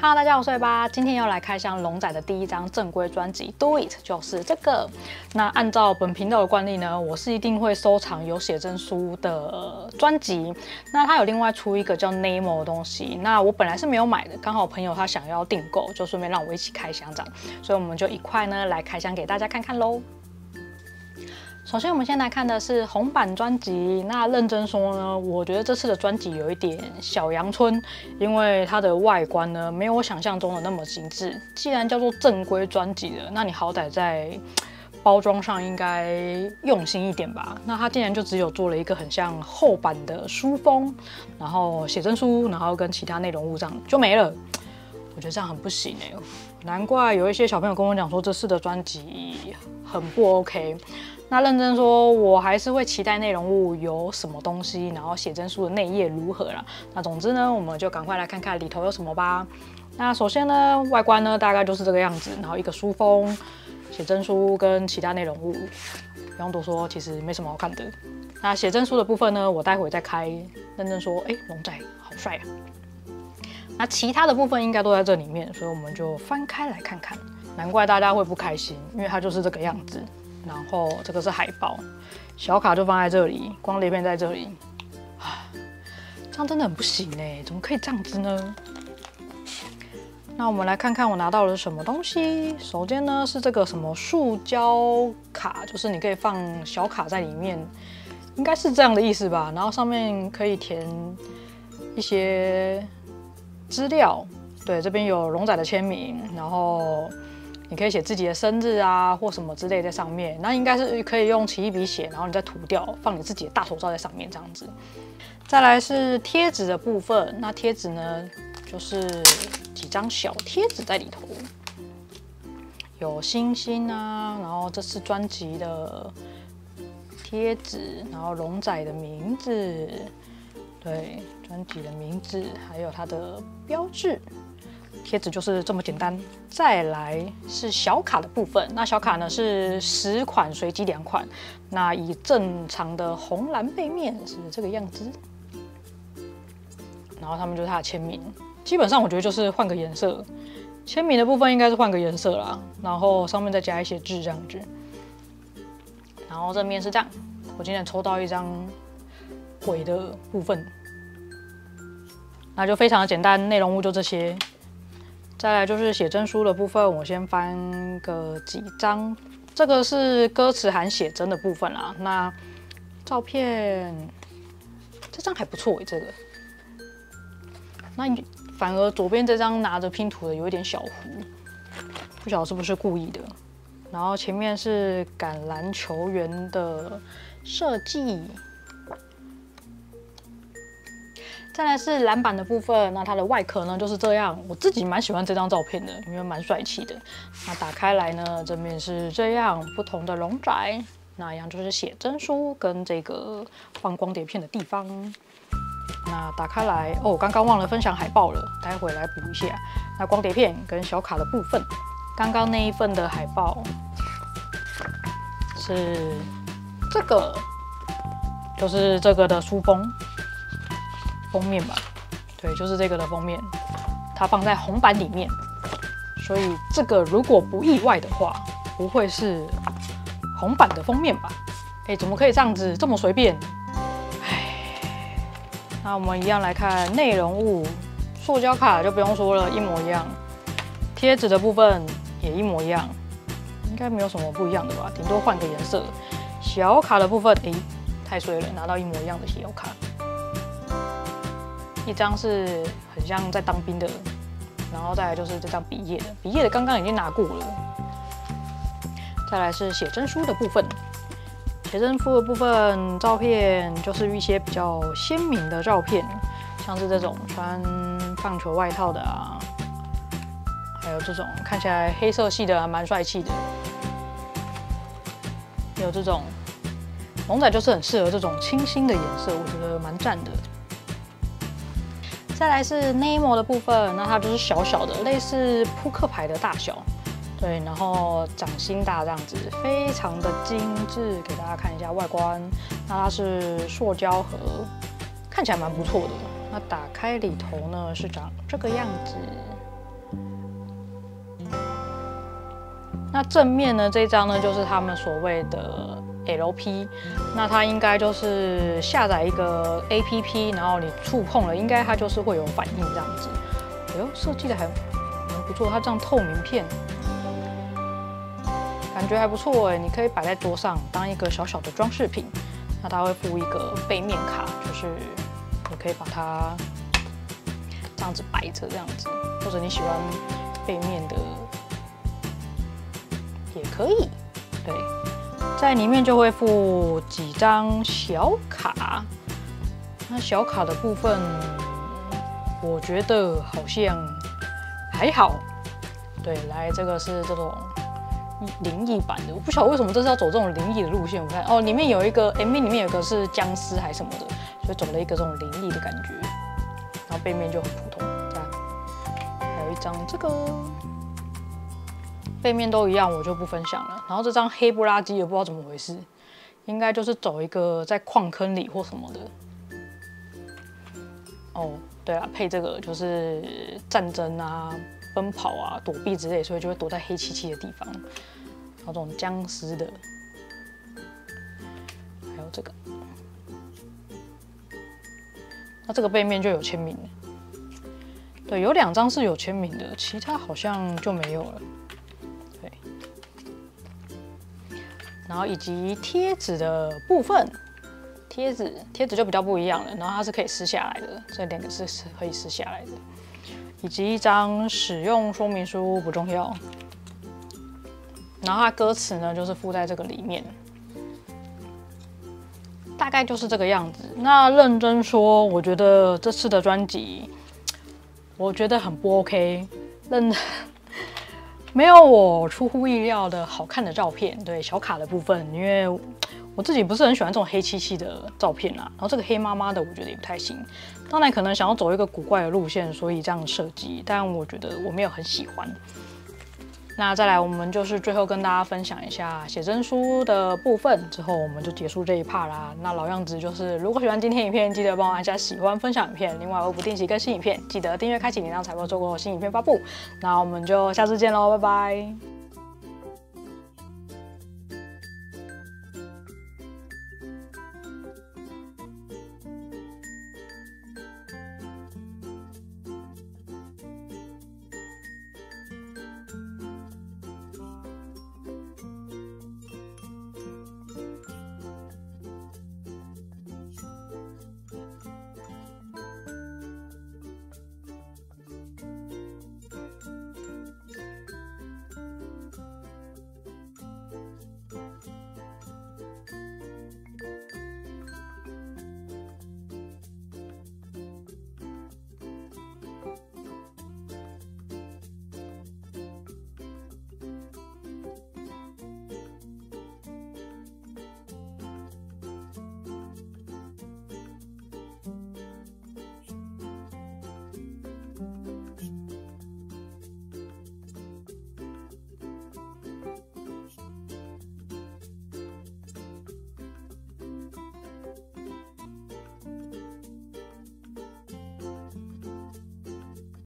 Hello，大家好，我是八，今天要来开箱龙仔的第一张正规专辑《Do It》，就是这个。那按照本频道的惯例呢，我是一定会收藏有写真书的专辑。那他有另外出一个叫 Nemo 的东西，那我本来是没有买的，刚好朋友他想要订购，就顺便让我一起开箱这样，所以我们就一块呢来开箱给大家看看喽。首先，我们先来看的是红版专辑。那认真说呢，我觉得这次的专辑有一点小阳春，因为它的外观呢没有我想象中的那么精致。既然叫做正规专辑了，那你好歹在包装上应该用心一点吧。那它竟然就只有做了一个很像厚版的书封，然后写真书，然后跟其他内容物这样就没了。我觉得这样很不行哎，难怪有一些小朋友跟我讲说这次的专辑很不 OK。那认真说，我还是会期待内容物有什么东西，然后写真书的内页如何啦。那总之呢，我们就赶快来看看里头有什么吧。那首先呢，外观呢大概就是这个样子，然后一个书封、写真书跟其他内容物，不用多说，其实没什么好看的。那写真书的部分呢，我待会再开。认真说，哎，龙仔好帅啊。那其他的部分应该都在这里面，所以我们就翻开来看看。难怪大家会不开心，因为它就是这个样子。然后这个是海报，小卡就放在这里，光碟片在这里，啊，这样真的很不行哎，怎么可以这样子呢？那我们来看看我拿到了什么东西。首先呢是这个什么塑胶卡，就是你可以放小卡在里面，应该是这样的意思吧。然后上面可以填一些资料，对，这边有龙仔的签名，然后。你可以写自己的生日啊，或什么之类在上面，那应该是可以用奇异笔写，然后你再涂掉，放你自己的大头照在上面这样子。再来是贴纸的部分，那贴纸呢就是几张小贴纸在里头，有星星啊，然后这是专辑的贴纸，然后龙仔的名字，对，专辑的名字，还有它的标志。贴纸就是这么简单。再来是小卡的部分，那小卡呢是十款随机两款，那以正常的红蓝背面是这个样子，然后他们就是他的签名。基本上我觉得就是换个颜色，签名的部分应该是换个颜色啦，然后上面再加一些字这样子。然后正面是这样，我今天抽到一张鬼的部分，那就非常的简单，内容物就这些。再来就是写真书的部分，我先翻个几张。这个是歌词含写真的部分啦。那照片这张还不错诶，这个。那反而左边这张拿着拼图的有一点小糊，不晓得是不是故意的。然后前面是橄榄球员的设计。再来是蓝板的部分，那它的外壳呢就是这样，我自己蛮喜欢这张照片的，因为蛮帅气的。那打开来呢，正面是这样，不同的龙仔，那一样就是写真书跟这个放光碟片的地方。那打开来，哦，刚刚忘了分享海报了，待会来补一下。那光碟片跟小卡的部分，刚刚那一份的海报是这个，就是这个的书封。封面吧，对，就是这个的封面，它放在红板里面，所以这个如果不意外的话，不会是红板的封面吧？哎，怎么可以这样子这么随便？哎，那我们一样来看内容物，塑胶卡就不用说了，一模一样，贴纸的部分也一模一样，应该没有什么不一样的吧？顶多换个颜色。小卡的部分，哎，太衰了，拿到一模一样的小卡。一张是很像在当兵的，然后再来就是这张毕业的，毕业的刚刚已经拿过了。再来是写真书的部分，写真书的部分照片就是一些比较鲜明的照片，像是这种穿棒球外套的啊，还有这种看起来黑色系的蛮帅气的，有这种龙仔就是很适合这种清新的颜色，我觉得蛮赞的。再来是 nemo 的部分那它就是小小的类似扑克牌的大小对然后掌心大这样子非常的精致给大家看一下外观。那它是塑胶盒看起来蛮不错的那打开里头呢是长这个样子。那正面呢这张呢就是他们所谓的 LP，那它应该就是下载一个 APP，然后你触碰了，应该它就是会有反应这样子。哎呦，设计的还蛮不错，它这样透明片，感觉还不错哎，你可以摆在桌上当一个小小的装饰品。那它会附一个背面卡，就是你可以把它这样子摆着，这样子，或者你喜欢背面的也可以。对，在里面就会附几张小卡。那小卡的部分，我觉得好像还好。对，来，这个是这种。灵异版的，我不晓得为什么这是要走这种灵异的路线。我看哦，里面有一个 MV，里面有个是僵尸还是什么的，就走了一个这种灵异的感觉。然后背面就很普通，这样。还有一张这个，背面都一样，我就不分享了。然后这张黑不拉几也不知道怎么回事，应该就是走一个在矿坑里或什么的。哦，对啊，配这个就是战争啊。奔跑啊，躲避之类，所以就会躲在黑漆漆的地方。然后这种僵尸的，还有这个，那这个背面就有签名。对，有两张是有签名的，其他好像就没有了。对，然后以及贴纸的部分，贴纸贴纸就比较不一样了，然后它是可以撕下来的，这两个是可以撕下来的。以及一张使用说明书不重要，然后它歌词呢就是附在这个里面，大概就是这个样子。那认真说，我觉得这次的专辑，我觉得很不 OK，认没有我出乎意料的好看的照片。对小卡的部分，因为。我自己不是很喜欢这种黑漆漆的照片啦，然后这个黑妈妈的，我觉得也不太行。当然可能想要走一个古怪的路线，所以这样设计，但我觉得我没有很喜欢。那再来，我们就是最后跟大家分享一下写真书的部分，之后我们就结束这一 part 啦。那老样子就是，如果喜欢今天影片，记得帮我按下喜欢、分享影片。另外，我不定期更新影片，记得订阅、开启铃铛，才会错过新影片发布。那我们就下次见喽，拜拜。